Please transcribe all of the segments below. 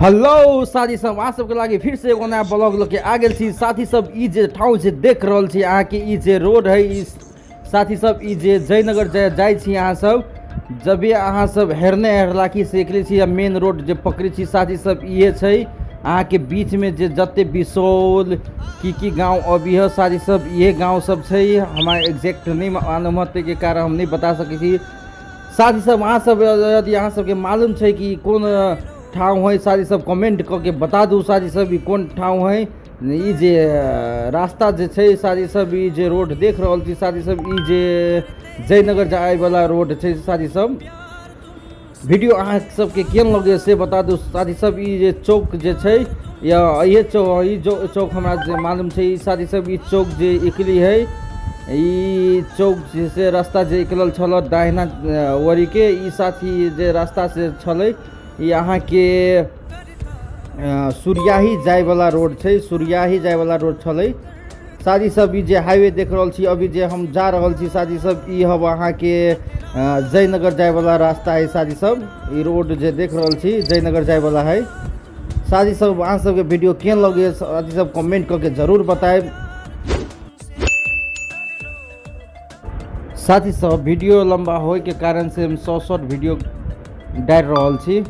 Hello साथी सब अहाँ सबके लागि फिर से एगो नया ब्लॉग लऽ के आ छी। साथी सब, ई ठाउँ जे देख रहल छी अहाँके, ई रोड है, ई साथी सब, ई जे जयनगर जा जाइ छी अहाँ सब, जब अहाँ सब हेरने हेरलाकी से निकलै छी मेन रोड जे पकड़ै छी, साथी सब, इहे छै अहाँके बीचमे जे जते बिसौल की की गाँव अभी है, साथी सब, इहे गाँव सब छै। हमरा एग्जैक्ट नहीं मालूम है, ताहिके कारण हम नहीं बता सकै छी। साथी सब, अहाँ सब, यदि अहाँ सबके मालूम छै कि कोन ठाउँ है साथी सब कमेंट कऽ के बता दू साथी सब कोन ठाउँ है? जे रास्ता जे छै साथी सब जे रोड देख रहल छी साथी सब ई जे जयनगर जायवला रोड छै साथी सब। वीडियो अहाँ सबके केहन लगे से बता दू साथी सब जे चौक जे छै, या इहे चौक जो चौक हमरा जे मालूम ई साथी सब चौक जे निकली है चौक से रास्ता जे निकलल छल, दाहिना ओरीके, ई साथी जे रास्ता से छलै अहाँके अ, सुरियाही जायवला रोड है सुरियाही जायवला रोड छलै। शादी सब जे हाईवे देख रहल छी अभी जे हम जा रहल छी शादी सब ई हब अहाँके जयनगर जायवला रास्ता है शादी सब। ई रोड जे देख रहल छी जयनगर जायवला है। शादी सब अहाँ सबके वीडियो केहन लगे शादी सब कमेंट करके ज़रूर बताएब। साथ सब वीडियो होय के कारण से हम शॉर्ट शॉर्ट वीडियो डालि रहल छी।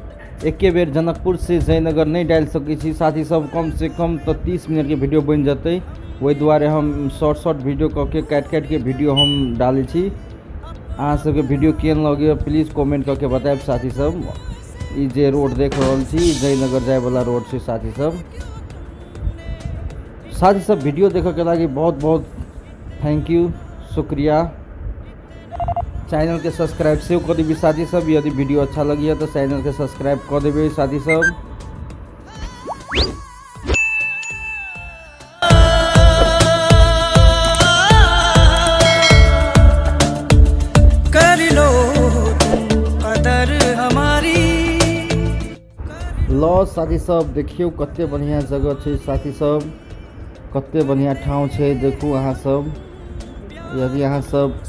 एके बेर जनकपुर से जयनगर नहीं डालि सकै छी। साथ सब कम से कम तो तीस मिनट के वीडियो बनि जेतै। ओहि दुआरे हम शॉर्ट शॉर्ट वीडियो कऽ के काटि काटि के वीडियो हम डालै अहाँ सबके वीडियो केहन लगे प्लीज़ कमेंट करके बताएब साथी सब। जे रोड देख रहल छी, जयनगर जायवला रोड छै साथी सब। साथी सब वीडियो देखैके लागि बहुत बहुत थैंक यू शुक्रिया। चैनल के सब्सक्राइब सेव कर देबी साथी सब। यदि वीडियो अच्छा लगी है तो चैनल के सब्सक्राइब कर देबे साथी सब। लो साथी सब देखियो कते बढ़िया जगह छै साथी सब। कते बढ़िया ठाउँ छै देखू अहाँ सब। यदि अहाँ सब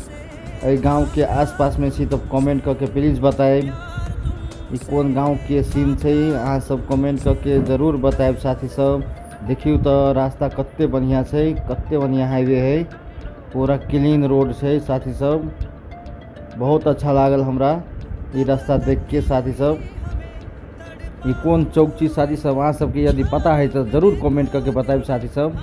गाँव के आसपास में छी तो कमेंट करके प्लीज़ बताएब ई कोन गाँव के सीन छै? अहाँ सब कमेंट करके ज़रूर बताएब साथी सब। देखियो तो रास्ता कते बढ़िया छै कते बढ़िया हाईवे है। पूरा क्लीन रोड छै साथी सब। बहुत अच्छा लागल हमरा ई रास्ता देख के साथी सब। ई कोन चौक छी साथी सब? अहाँ सबके यदि पता है तो ज़रूर कमेंट करके बताएब साथी सब।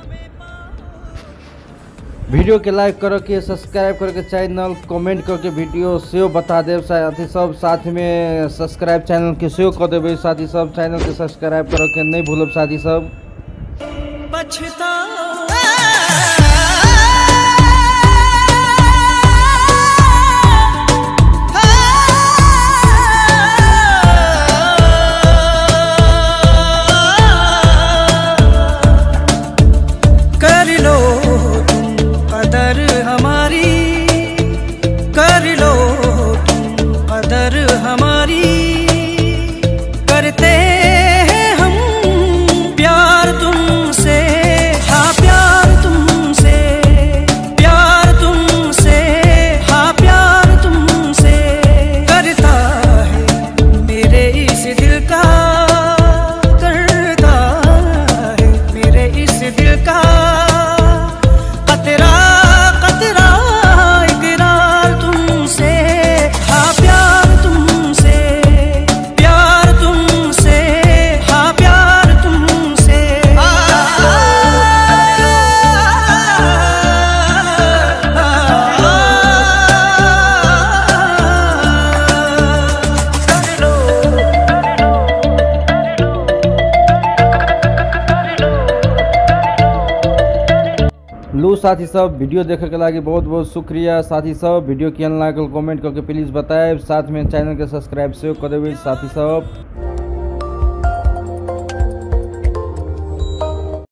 वीडियो के लाइक करो के सब्सक्राइब करके चैनल, कमेंट करके वीडियो सेव बता देब साथी सब, साथ में सब्सक्राइब चैनल के सेव कर देबै, साथी सब चैनल के सब्सक्राइब करो के नहीं भूलब साथी सब। कर लो साथी सब वीडियो देखे के लागि बहुत बहुत शुक्रिया। साथी सब वीडियो केहन लागल कमेंट करके प्लीज़ बताएब साथ में चैनल के सब्सक्राइब से कर देवे साथी सब